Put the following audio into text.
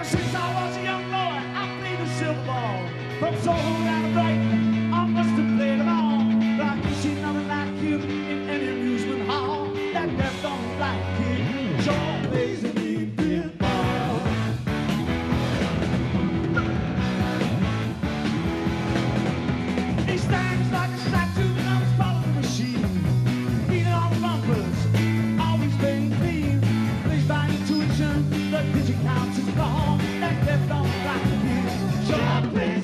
Ever since I was a young boy, I played the silver ball from Soho down to Brighton. on, that left on, right here.